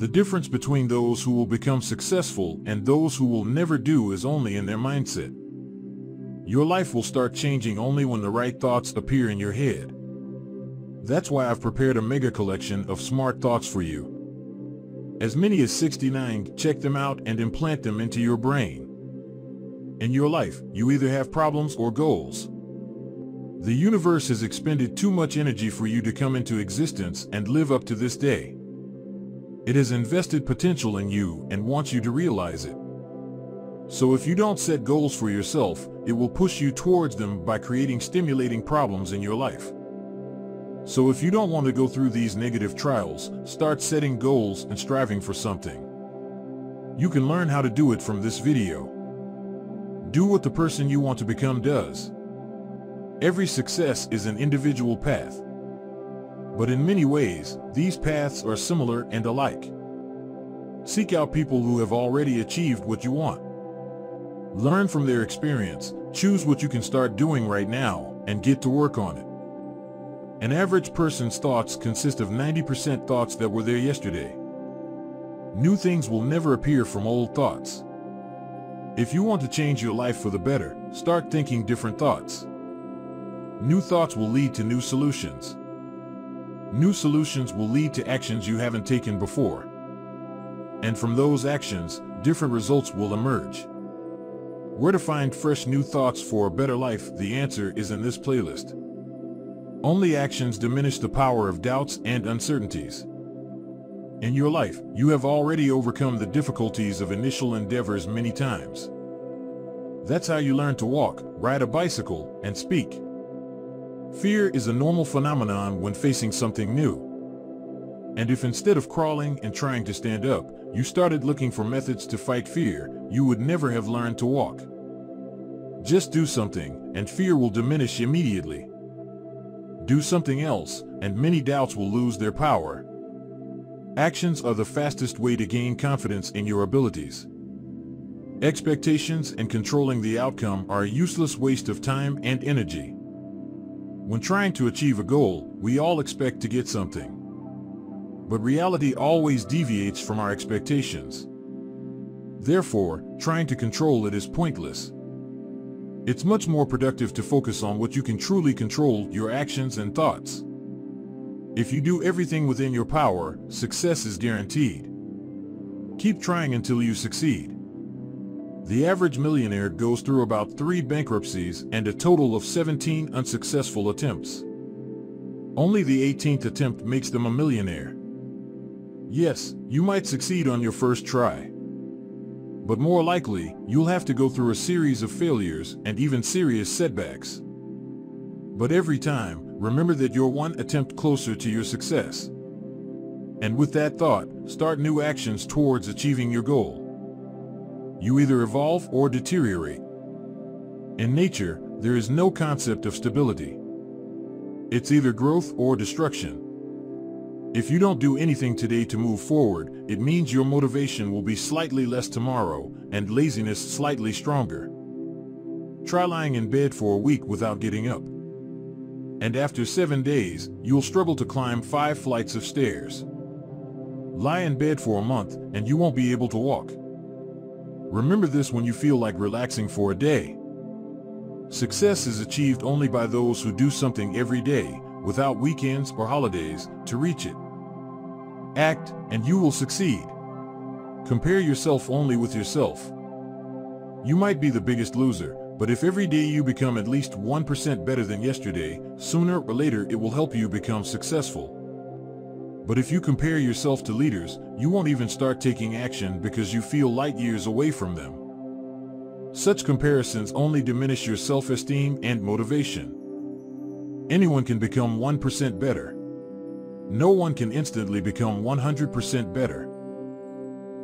The difference between those who will become successful and those who will never do is only in their mindset. Your life will start changing only when the right thoughts appear in your head. That's why I've prepared a mega collection of smart thoughts for you. As many as 69, check them out and implant them into your brain. In your life, you either have problems or goals. The universe has expended too much energy for you to come into existence and live up to this day. It has invested potential in you and wants you to realize it. So if you don't set goals for yourself, it will push you towards them by creating stimulating problems in your life. So if you don't want to go through these negative trials, start setting goals and striving for something. You can learn how to do it from this video. Do what the person you want to become does. Every success is an individual path. But in many ways, these paths are similar and alike. Seek out people who have already achieved what you want. Learn from their experience, choose what you can start doing right now, and get to work on it. An average person's thoughts consist of 90% thoughts that were there yesterday. New things will never appear from old thoughts. If you want to change your life for the better, start thinking different thoughts. New thoughts will lead to new solutions. New solutions will lead to actions you haven't taken before. And from those actions, different results will emerge. Where to find fresh new thoughts for a better life, the answer is in this playlist. Only actions diminish the power of doubts and uncertainties. In your life, you have already overcome the difficulties of initial endeavors many times. That's how you learn to walk, ride a bicycle, and speak. Fear is a normal phenomenon when facing something new. And if instead of crawling and trying to stand up, you started looking for methods to fight fear, you would never have learned to walk. Just do something, and fear will diminish immediately. Do something else, and many doubts will lose their power. Actions are the fastest way to gain confidence in your abilities. Expectations and controlling the outcome are a useless waste of time and energy. When trying to achieve a goal, we all expect to get something. But reality always deviates from our expectations. Therefore, trying to control it is pointless. It's much more productive to focus on what you can truly control, your actions and thoughts. If you do everything within your power, success is guaranteed. Keep trying until you succeed. The average millionaire goes through about three bankruptcies and a total of 17 unsuccessful attempts. Only the 18th attempt makes them a millionaire. Yes, you might succeed on your first try. But more likely, you'll have to go through a series of failures and even serious setbacks. But every time, remember that you're one attempt closer to your success. And with that thought, start new actions towards achieving your goal. You either evolve or deteriorate. In nature, there is no concept of stability. It's either growth or destruction. If you don't do anything today to move forward, it means your motivation will be slightly less tomorrow and laziness slightly stronger. Try lying in bed for a week without getting up. And after seven days, you'll struggle to climb five flights of stairs. Lie in bed for a month and you won't be able to walk. Remember this when you feel like relaxing for a day. Success is achieved only by those who do something every day, without weekends or holidays, to reach it. Act, and you will succeed. Compare yourself only with yourself. You might be the biggest loser, but if every day you become at least 1% better than yesterday, sooner or later it will help you become successful. But if you compare yourself to leaders, you won't even start taking action because you feel light years away from them. Such comparisons only diminish your self-esteem and motivation. Anyone can become 1% better. No one can instantly become 100% better.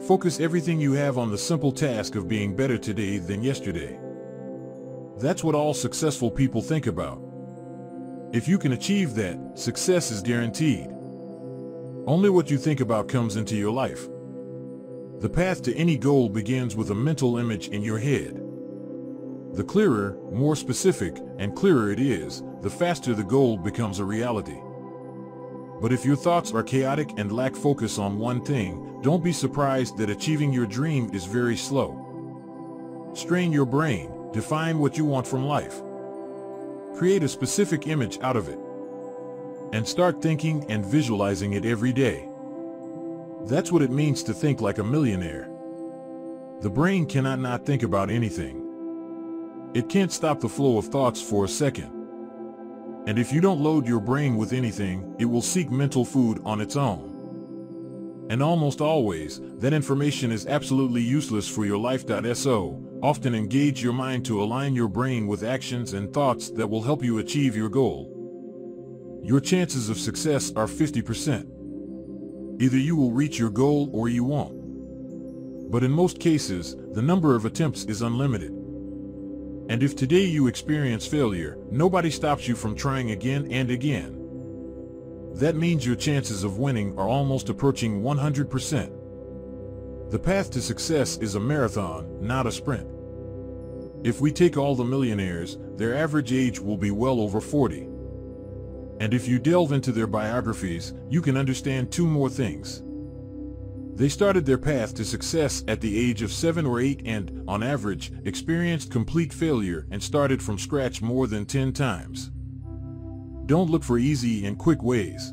Focus everything you have on the simple task of being better today than yesterday. That's what all successful people think about. If you can achieve that, success is guaranteed. Only what you think about comes into your life. The path to any goal begins with a mental image in your head. The clearer, more specific, and clearer it is, the faster the goal becomes a reality. But if your thoughts are chaotic and lack focus on one thing, don't be surprised that achieving your dream is very slow. Strain your brain, define what you want from life. Create a specific image out of it. And start thinking and visualizing it every day. That's what it means to think like a millionaire. The brain cannot not think about anything. It can't stop the flow of thoughts for a second. And if you don't load your brain with anything, it will seek mental food on its own. And almost always, that information is absolutely useless for your life.so. Often engage your mind to align your brain with actions and thoughts that will help you achieve your goal. Your chances of success are 50%. Either you will reach your goal or you won't. But in most cases, the number of attempts is unlimited. And if today you experience failure, nobody stops you from trying again and again. That means your chances of winning are almost approaching 100%. The path to success is a marathon, not a sprint. If we take all the millionaires, their average age will be well over 40. And if you delve into their biographies, you can understand two more things. They started their path to success at the age of 7 or 8 and, on average, experienced complete failure and started from scratch more than 10 times. Don't look for easy and quick ways.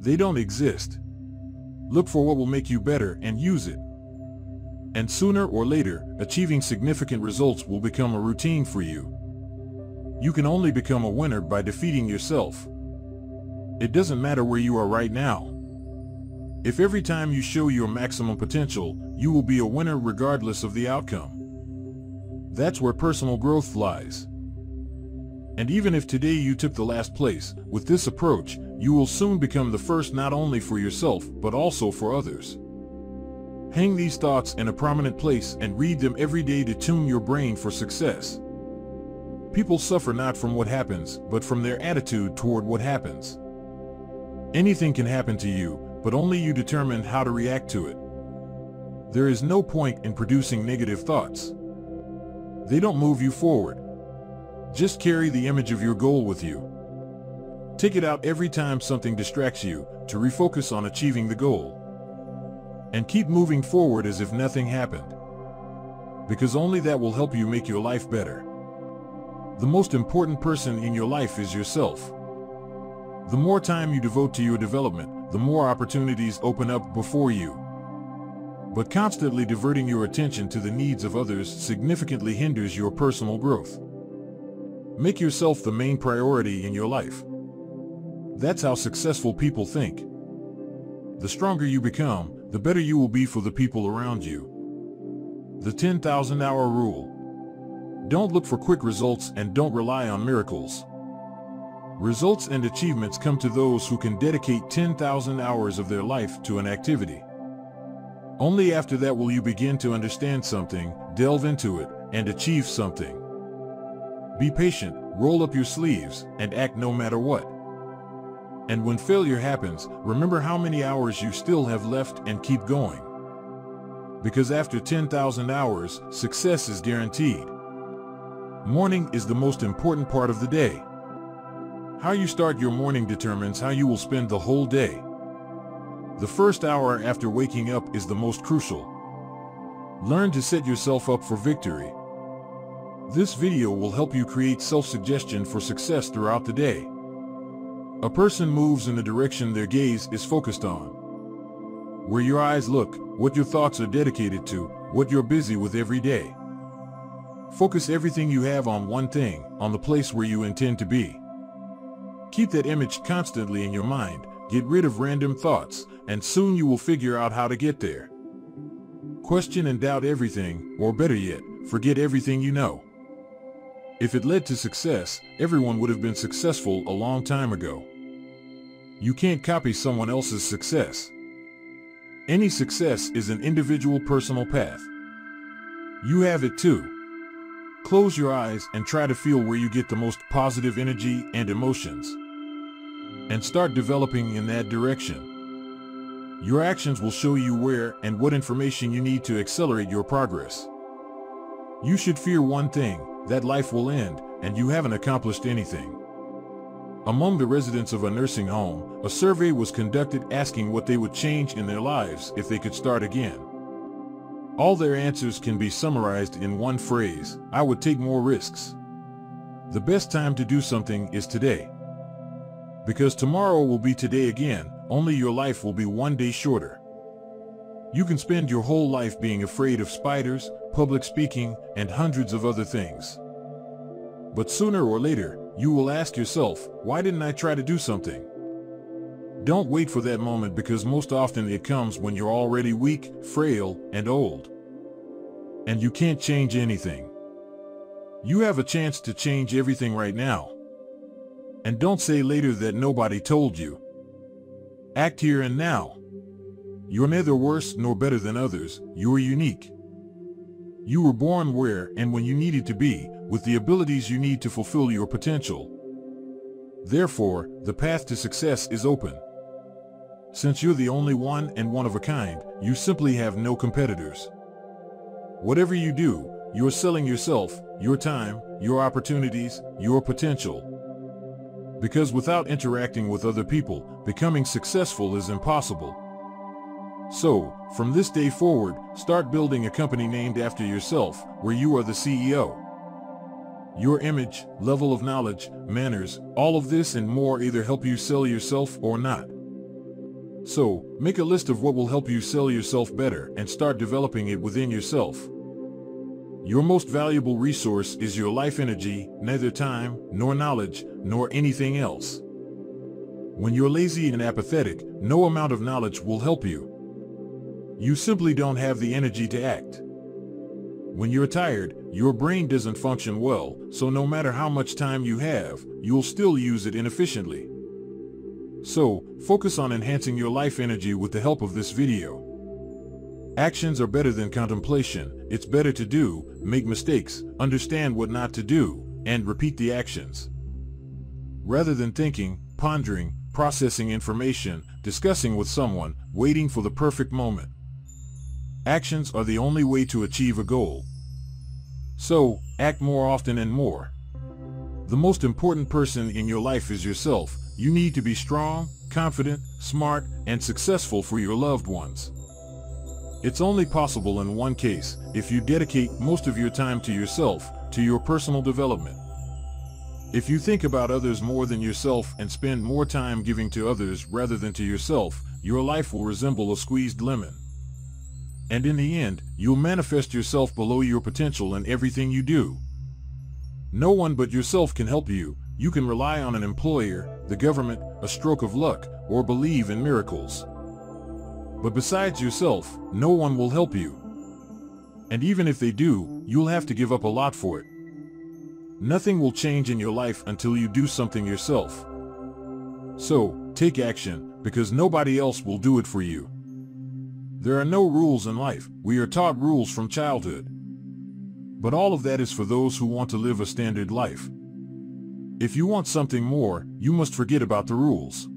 They don't exist. Look for what will make you better and use it. And sooner or later, achieving significant results will become a routine for you. You can only become a winner by defeating yourself. It doesn't matter where you are right now. If every time you show your maximum potential, you will be a winner regardless of the outcome. That's where personal growth lies. And even if today you took the last place, with this approach, you will soon become the first not only for yourself, but also for others. Hang these thoughts in a prominent place and read them every day to tune your brain for success. People suffer not from what happens, but from their attitude toward what happens. Anything can happen to you, but only you determine how to react to it. There is no point in producing negative thoughts. They don't move you forward. Just carry the image of your goal with you. Take it out every time something distracts you to refocus on achieving the goal. And keep moving forward as if nothing happened. Because only that will help you make your life better. The most important person in your life is yourself. The more time you devote to your development, the more opportunities open up before you. But constantly diverting your attention to the needs of others significantly hinders your personal growth. Make yourself the main priority in your life. That's how successful people think. The stronger you become, the better you will be for the people around you. The 10,000 hour rule. Don't look for quick results and don't rely on miracles. Results and achievements come to those who can dedicate 10,000 hours of their life to an activity. Only after that will you begin to understand something, delve into it, and achieve something. Be patient, roll up your sleeves, and act no matter what. And when failure happens, remember how many hours you still have left and keep going. Because after 10,000 hours, success is guaranteed. Morning is the most important part of the day. How you start your morning determines how you will spend the whole day. The first hour after waking up is the most crucial. Learn to set yourself up for victory. This video will help you create self-suggestion for success throughout the day. A person moves in the direction their gaze is focused on. Where your eyes look, what your thoughts are dedicated to, what you're busy with every day. Focus everything you have on one thing, on the place where you intend to be. Keep that image constantly in your mind, get rid of random thoughts, and soon you will figure out how to get there. Question and doubt everything, or better yet, forget everything you know. If it led to success, everyone would have been successful a long time ago. You can't copy someone else's success. Any success is an individual personal path. You have it too. Close your eyes and try to feel where you get the most positive energy and emotions. And start developing in that direction. Your actions will show you where and what information you need to accelerate your progress. You should fear one thing, that life will end, and you haven't accomplished anything. Among the residents of a nursing home, a survey was conducted asking what they would change in their lives if they could start again. All their answers can be summarized in one phrase, I would take more risks. The best time to do something is today. Because tomorrow will be today again, only your life will be one day shorter. You can spend your whole life being afraid of spiders, public speaking, and hundreds of other things. But sooner or later, you will ask yourself, why didn't I try to do something? Don't wait for that moment because most often it comes when you're already weak, frail, and old. And you can't change anything. You have a chance to change everything right now. And don't say later that nobody told you. Act here and now. You're neither worse nor better than others, you're unique. You were born where and when you needed to be, with the abilities you need to fulfill your potential. Therefore, the path to success is open. Since you're the only one and one of a kind, you simply have no competitors. Whatever you do, you're selling yourself, your time, your opportunities, your potential. Because without interacting with other people, becoming successful is impossible. So, from this day forward, start building a company named after yourself, where you are the CEO. Your image, level of knowledge, manners, all of this and more either help you sell yourself or not. So, make a list of what will help you sell yourself better and start developing it within yourself. Your most valuable resource is your life energy, neither time, nor knowledge, nor anything else. When you're lazy and apathetic, no amount of knowledge will help you. You simply don't have the energy to act. When you're tired, your brain doesn't function well, so no matter how much time you have, you'll still use it inefficiently. So, focus on enhancing your life energy with the help of this video. Actions are better than contemplation. It's better to do, make mistakes, understand what not to do, and repeat the actions. Rather than thinking, pondering, processing information, discussing with someone, waiting for the perfect moment. Actions are the only way to achieve a goal. So, act more often and more. The most important person in your life is yourself. You need to be strong, confident, smart, and successful for your loved ones. It's only possible in one case, if you dedicate most of your time to yourself, to your personal development. If you think about others more than yourself and spend more time giving to others rather than to yourself, your life will resemble a squeezed lemon. And in the end, you'll manifest yourself below your potential in everything you do. No one but yourself can help you. You can rely on an employer, the government, a stroke of luck, or believe in miracles. But besides yourself, no one will help you. And even if they do, you'll have to give up a lot for it. Nothing will change in your life until you do something yourself. So, take action, because nobody else will do it for you. There are no rules in life. We are taught rules from childhood. But all of that is for those who want to live a standard life. If you want something more, you must forget about the rules.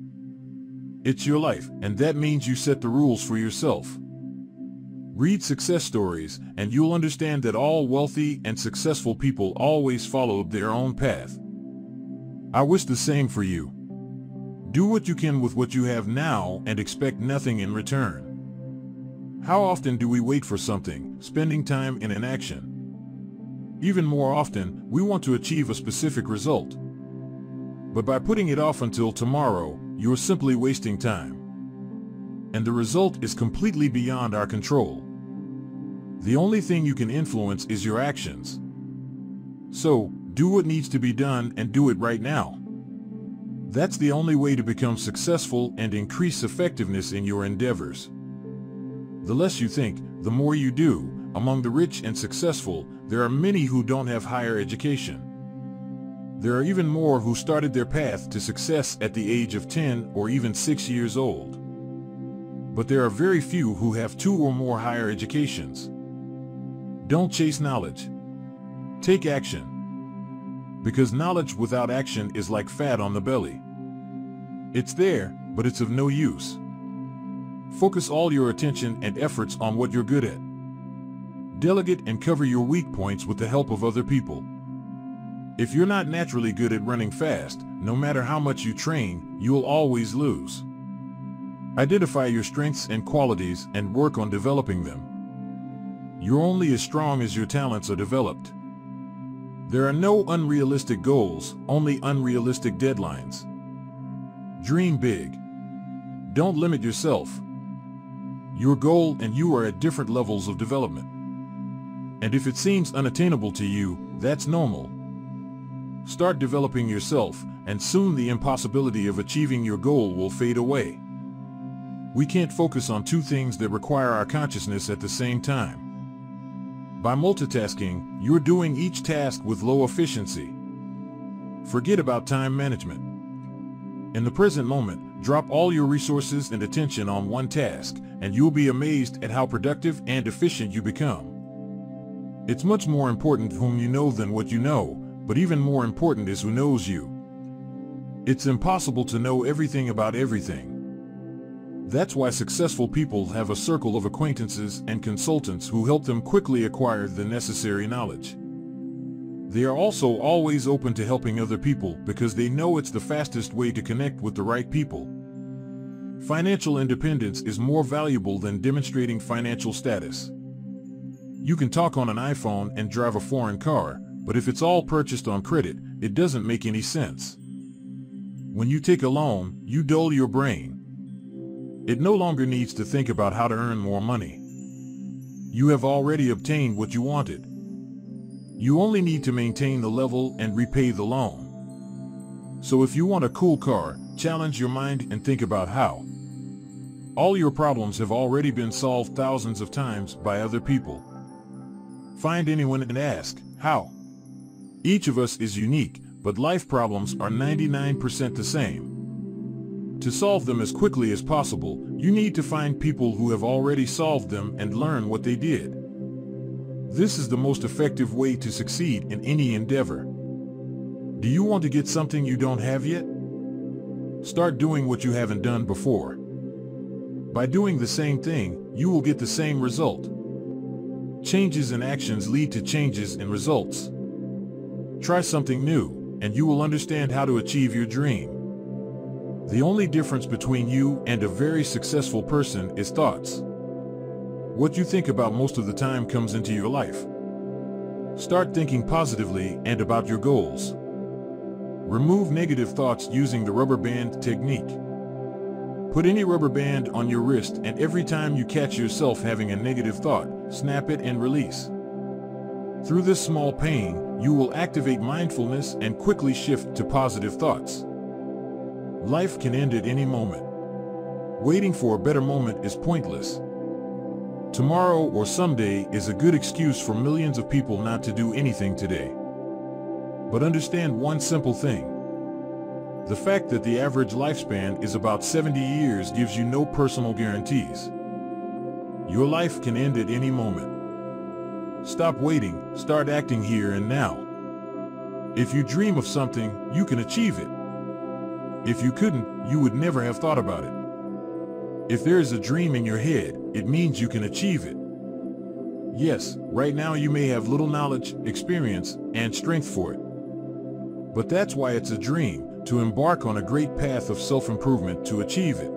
It's your life, and that means you set the rules for yourself. Read success stories, and you'll understand that all wealthy and successful people always followed their own path. I wish the same for you. Do what you can with what you have now and expect nothing in return. How often do we wait for something, spending time in inaction? Even more often, we want to achieve a specific result. But by putting it off until tomorrow, you're simply wasting time. And the result is completely beyond our control. The only thing you can influence is your actions. So, do what needs to be done and do it right now. That's the only way to become successful and increase effectiveness in your endeavors. The less you think, the more you do. Among the rich and successful, there are many who don't have higher education. There are even more who started their path to success at the age of 10 or even 6 years old. But there are very few who have two or more higher educations. Don't chase knowledge. Take action. Because knowledge without action is like fat on the belly. It's there, but it's of no use. Focus all your attention and efforts on what you're good at. Delegate and cover your weak points with the help of other people. If you're not naturally good at running fast, no matter how much you train, you will always lose. Identify your strengths and qualities and work on developing them. You're only as strong as your talents are developed. There are no unrealistic goals, only unrealistic deadlines. Dream big. Don't limit yourself. Your goal and you are at different levels of development. And if it seems unattainable to you, that's normal. Start developing yourself, and soon the impossibility of achieving your goal will fade away. We can't focus on two things that require our consciousness at the same time. By multitasking, you're doing each task with low efficiency. Forget about time management. In the present moment, drop all your resources and attention on one task, and you'll be amazed at how productive and efficient you become. It's much more important whom you know than what you know, but even more important is who knows you. It's impossible to know everything about everything. That's why successful people have a circle of acquaintances and consultants who help them quickly acquire the necessary knowledge. They are also always open to helping other people because they know it's the fastest way to connect with the right people. Financial independence is more valuable than demonstrating financial status. You can talk on an iPhone and drive a foreign car, but if it's all purchased on credit, it doesn't make any sense. When you take a loan, you dull your brain. It no longer needs to think about how to earn more money. You have already obtained what you wanted. You only need to maintain the level and repay the loan. So if you want a cool car, challenge your mind and think about how. All your problems have already been solved thousands of times by other people. Find anyone and ask, how? Each of us is unique, but life problems are 99% the same. To solve them as quickly as possible, you need to find people who have already solved them and learn what they did. This is the most effective way to succeed in any endeavor. Do you want to get something you don't have yet? Start doing what you haven't done before. By doing the same thing, you will get the same result. Changes in actions lead to changes in results. Try something new, and you will understand how to achieve your dream. The only difference between you and a very successful person is thoughts. What you think about most of the time comes into your life. Start thinking positively and about your goals. Remove negative thoughts using the rubber band technique. Put any rubber band on your wrist and every time you catch yourself having a negative thought, snap it and release. Through this small pain, you will activate mindfulness and quickly shift to positive thoughts. Life can end at any moment. Waiting for a better moment is pointless. Tomorrow or someday is a good excuse for millions of people not to do anything today. But understand one simple thing. The fact that the average lifespan is about 70 years gives you no personal guarantees. Your life can end at any moment. Stop waiting, start acting here and now. If you dream of something, you can achieve it. If you couldn't, you would never have thought about it. If there is a dream in your head, it means you can achieve it. Yes, right now you may have little knowledge, experience, and strength for it. But that's why it's a dream, to embark on a great path of self-improvement to achieve it.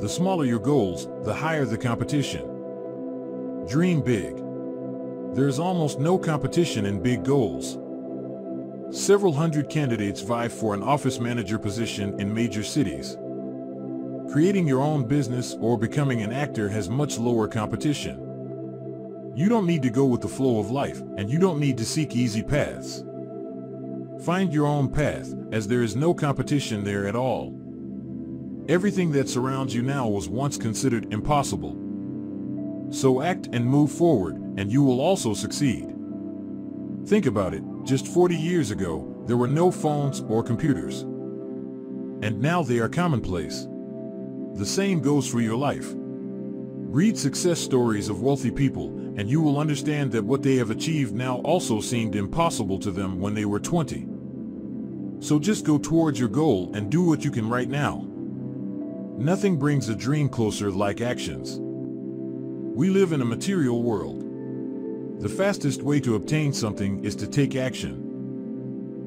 The smaller your goals, the higher the competition. Dream big. There is almost no competition in big goals. Several hundred candidates vie for an office manager position in major cities. Creating your own business or becoming an actor has much lower competition. You don't need to go with the flow of life, and you don't need to seek easy paths. Find your own path, as there is no competition there at all. Everything that surrounds you now was once considered impossible. So act and move forward, and you will also succeed. Think about it, just 40 years ago, there were no phones or computers. And now they are commonplace. The same goes for your life. Read success stories of wealthy people, and you will understand that what they have achieved now also seemed impossible to them when they were 20. So just go towards your goal and do what you can right now. Nothing brings a dream closer like actions. We live in a material world. The fastest way to obtain something is to take action.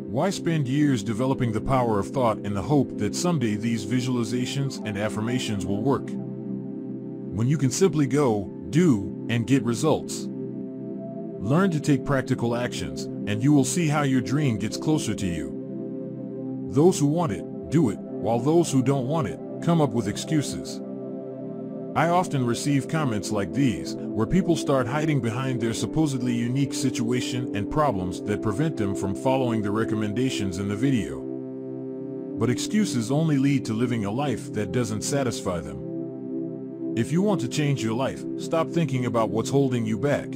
Why spend years developing the power of thought in the hope that someday these visualizations and affirmations will work? When you can simply go, do, and get results. Learn to take practical actions, and you will see how your dream gets closer to you. Those who want it, do it, while those who don't want it, come up with excuses. I often receive comments like these, where people start hiding behind their supposedly unique situation and problems that prevent them from following the recommendations in the video. But excuses only lead to living a life that doesn't satisfy them. If you want to change your life, stop thinking about what's holding you back.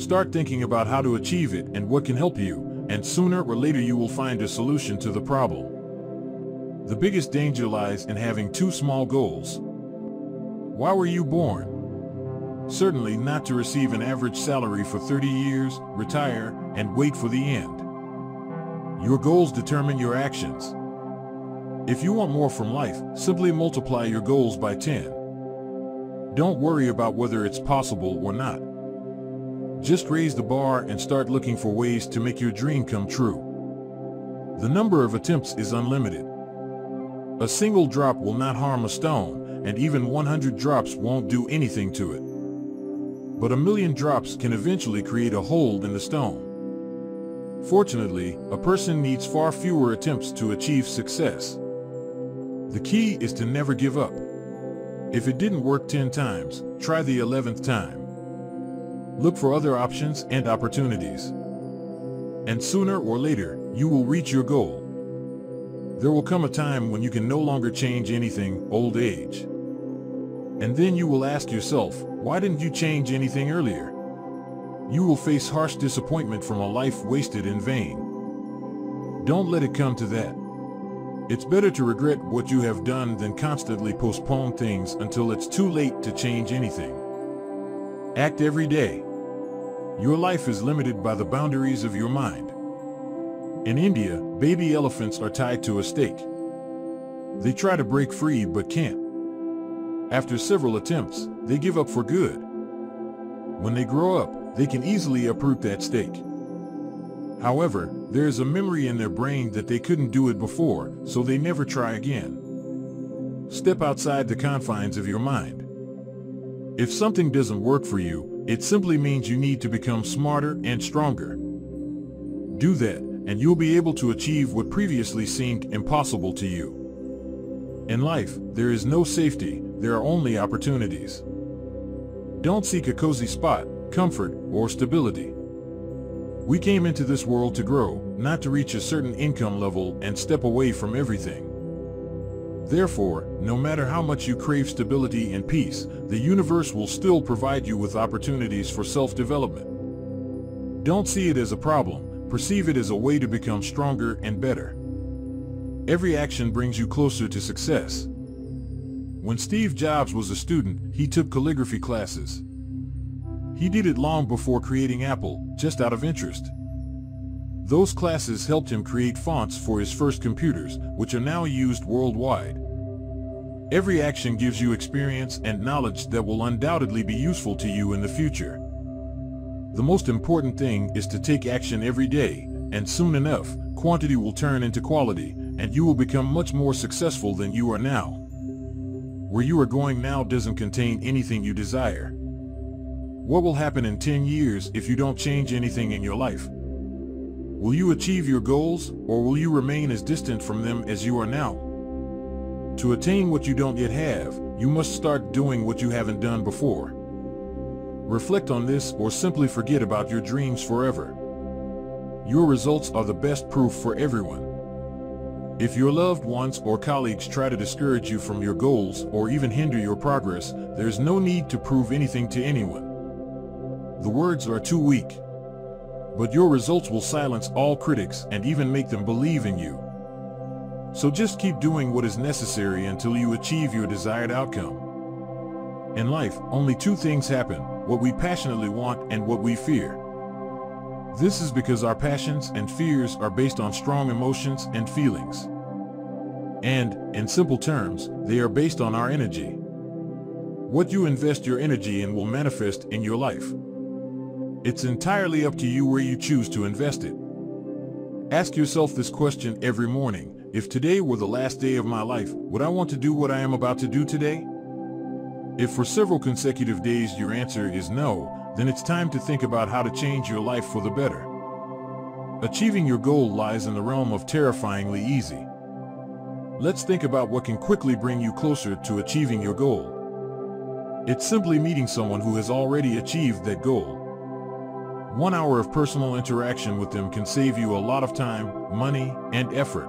Start thinking about how to achieve it and what can help you, and sooner or later you will find a solution to the problem. The biggest danger lies in having too small goals. Why were you born? Certainly not to receive an average salary for 30 years, retire, and wait for the end. Your goals determine your actions. If you want more from life, simply multiply your goals by 10. Don't worry about whether it's possible or not. Just raise the bar and start looking for ways to make your dream come true. The number of attempts is unlimited. A single drop will not harm a stone, and even 100 drops won't do anything to it. But a million drops can eventually create a hole in the stone. Fortunately, a person needs far fewer attempts to achieve success. The key is to never give up. If it didn't work 10 times, try the 11th time. Look for other options and opportunities. And sooner or later, you will reach your goal. There will come a time when you can no longer change anything, old age. And then you will ask yourself, why didn't you change anything earlier? You will face harsh disappointment from a life wasted in vain. Don't let it come to that. It's better to regret what you have done than constantly postpone things until it's too late to change anything. Act every day. Your life is limited by the boundaries of your mind. In India, baby elephants are tied to a stake. They try to break free but can't. After several attempts, they give up for good. When they grow up, they can easily uproot that stake. However, there is a memory in their brain that they couldn't do it before, so they never try again. Step outside the confines of your mind. If something doesn't work for you, it simply means you need to become smarter and stronger. Do that, and you'll be able to achieve what previously seemed impossible to you. In life, there is no safety, there are only opportunities. Don't seek a cozy spot, comfort, or stability. We came into this world to grow, not to reach a certain income level and step away from everything. Therefore, no matter how much you crave stability and peace, the universe will still provide you with opportunities for self-development. Don't see it as a problem, Perceive it as a way to become stronger and better. Every action brings you closer to success. When Steve Jobs was a student, he took calligraphy classes. He did it long before creating Apple, just out of interest. Those classes helped him create fonts for his first computers, which are now used worldwide. Every action gives you experience and knowledge that will undoubtedly be useful to you in the future. The most important thing is to take action every day, and soon enough, quantity will turn into quality, and you will become much more successful than you are now. Where you are going now doesn't contain anything you desire. What will happen in 10 years if you don't change anything in your life? Will you achieve your goals, or will you remain as distant from them as you are now? To attain what you don't yet have, you must start doing what you haven't done before. Reflect on this or simply forget about your dreams forever. Your results are the best proof for everyone. If your loved ones or colleagues try to discourage you from your goals or even hinder your progress, there's no need to prove anything to anyone. The words are too weak. But your results will silence all critics and even make them believe in you. So just keep doing what is necessary until you achieve your desired outcome. In life, only two things happen, what we passionately want and what we fear. This is because our passions and fears are based on strong emotions and feelings. And, in simple terms, they are based on our energy. What you invest your energy in will manifest in your life. It's entirely up to you where you choose to invest it. Ask yourself this question every morning. If today were the last day of my life, would I want to do what I am about to do today? If for several consecutive days your answer is no, then it's time to think about how to change your life for the better. Achieving your goal lies in the realm of terrifyingly easy. Let's think about what can quickly bring you closer to achieving your goal. It's simply meeting someone who has already achieved that goal. One hour of personal interaction with them can save you a lot of time, money, and effort.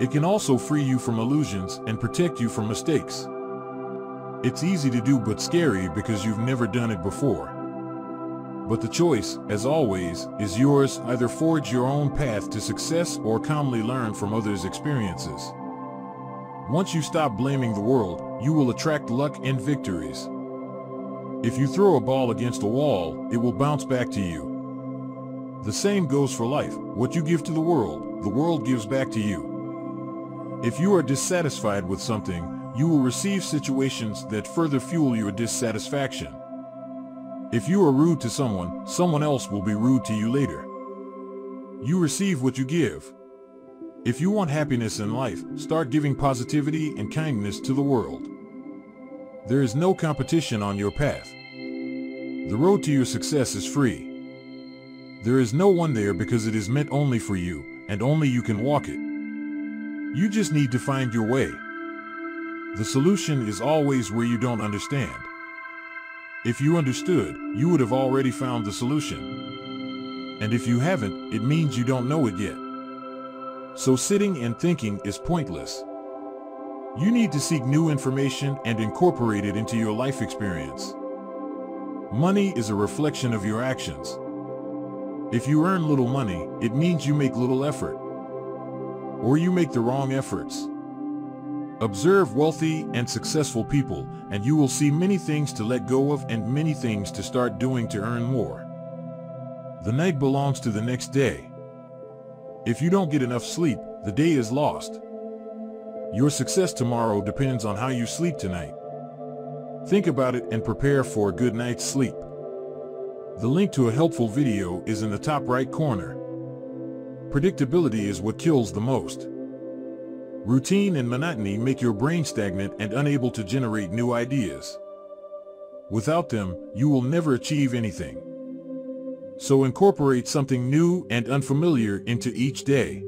It can also free you from illusions and protect you from mistakes. It's easy to do but scary because you've never done it before. But the choice, as always, is yours. Either forge your own path to success or calmly learn from others' experiences. Once you stop blaming the world, you will attract luck and victories. If you throw a ball against a wall, it will bounce back to you. The same goes for life. What you give to the world, the world gives back to you. If you are dissatisfied with something, you will receive situations that further fuel your dissatisfaction. If you are rude to someone, someone else will be rude to you later. You receive what you give. If you want happiness in life, start giving positivity and kindness to the world. There is no competition on your path. The road to your success is free. There is no one there because it is meant only for you, and only you can walk it. You just need to find your way. The solution is always where you don't understand. If you understood, you would have already found the solution. And if you haven't, it means you don't know it yet. So sitting and thinking is pointless. You need to seek new information and incorporate it into your life experience. Money is a reflection of your actions. If you earn little money, it means you make little effort. Or you make the wrong efforts. Observe wealthy and successful people, and you will see many things to let go of and many things to start doing to earn more. The night belongs to the next day. If you don't get enough sleep, the day is lost. Your success tomorrow depends on how you sleep tonight. Think about it and prepare for a good night's sleep. The link to a helpful video is in the top right corner. Predictability is what kills the most. Routine and monotony make your brain stagnant and unable to generate new ideas. Without them, you will never achieve anything. So incorporate something new and unfamiliar into each day.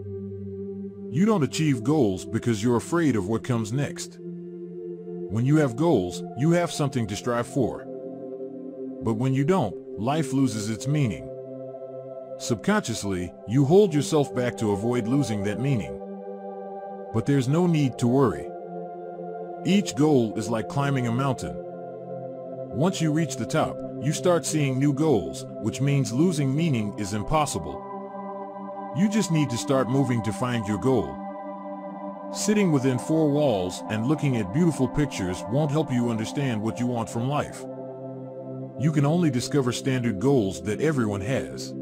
You don't achieve goals because you're afraid of what comes next. When you have goals, you have something to strive for. But when you don't, life loses its meaning. Subconsciously, you hold yourself back to avoid losing that meaning. But there's no need to worry. Each goal is like climbing a mountain. Once you reach the top, you start seeing new goals, which means losing meaning is impossible. You just need to start moving to find your goal. Sitting within four walls and looking at beautiful pictures won't help you understand what you want from life. You can only discover standard goals that everyone has.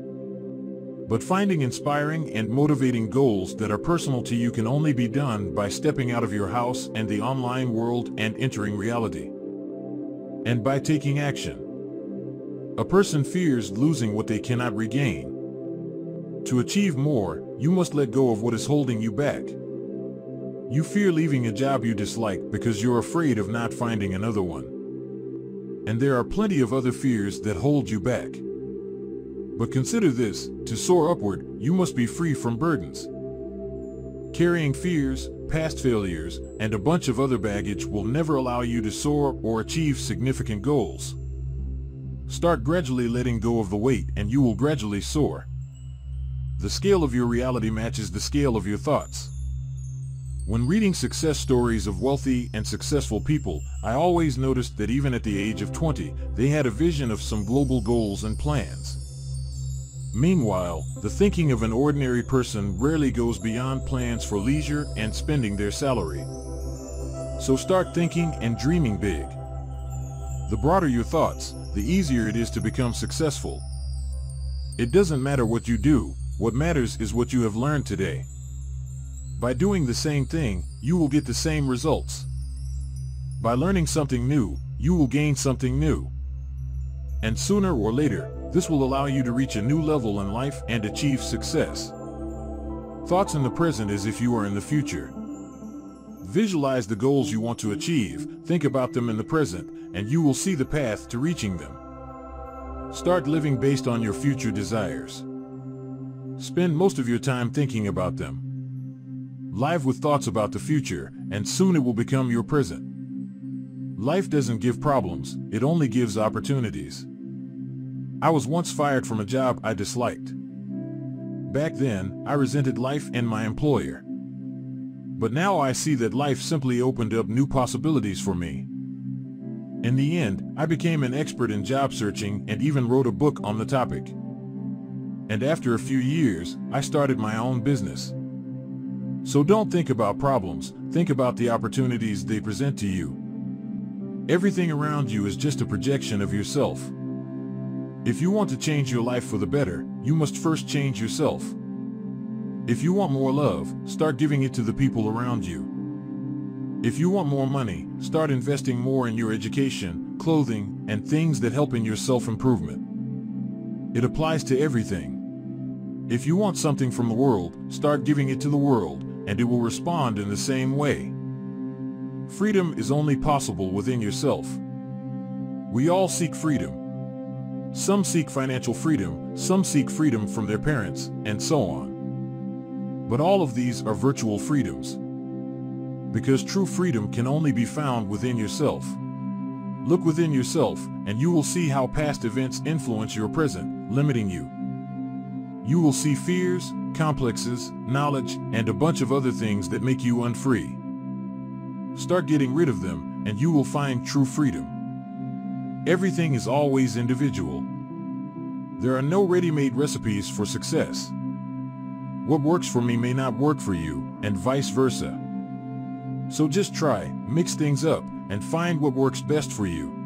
But finding inspiring and motivating goals that are personal to you can only be done by stepping out of your house and the online world and entering reality. And by taking action. A person fears losing what they cannot regain. To achieve more, you must let go of what is holding you back. You fear leaving a job you dislike because you're afraid of not finding another one. And there are plenty of other fears that hold you back. But consider this, to soar upward, you must be free from burdens. Carrying fears, past failures, and a bunch of other baggage will never allow you to soar or achieve significant goals. Start gradually letting go of the weight and you will gradually soar. The scale of your reality matches the scale of your thoughts. When reading success stories of wealthy and successful people, I always noticed that even at the age of 20, they had a vision of some global goals and plans. Meanwhile, the thinking of an ordinary person rarely goes beyond plans for leisure and spending their salary. So start thinking and dreaming big. The broader your thoughts, the easier it is to become successful. It doesn't matter what you do, what matters is what you have learned today. By doing the same thing, you will get the same results. By learning something new, you will gain something new. And sooner or later, this will allow you to reach a new level in life and achieve success. Thoughts in the present as if you are in the future. Visualize the goals you want to achieve, think about them in the present, and you will see the path to reaching them. Start living based on your future desires. Spend most of your time thinking about them. Live with thoughts about the future, and soon it will become your present. Life doesn't give problems, it only gives opportunities. I was once fired from a job I disliked. Back then, I resented life and my employer. But now I see that life simply opened up new possibilities for me. In the end, I became an expert in job searching and even wrote a book on the topic. And after a few years, I started my own business. So don't think about problems, think about the opportunities they present to you. Everything around you is just a projection of yourself. If you want to change your life for the better, you must first change yourself. If you want more love, start giving it to the people around you. If you want more money, start investing more in your education, clothing, and things that help in your self-improvement. It applies to everything. If you want something from the world, start giving it to the world, and it will respond in the same way. Freedom is only possible within yourself. We all seek freedom. Some seek financial freedom, some seek freedom from their parents, and so on. But all of these are virtual freedoms. Because true freedom can only be found within yourself. Look within yourself, and you will see how past events influence your present, limiting you. You will see fears, complexes, knowledge, and a bunch of other things that make you unfree. Start getting rid of them, and you will find true freedom. Everything is always individual. There are no ready-made recipes for success. What works for me may not work for you, and vice versa. So just try, mix things up, and find what works best for you.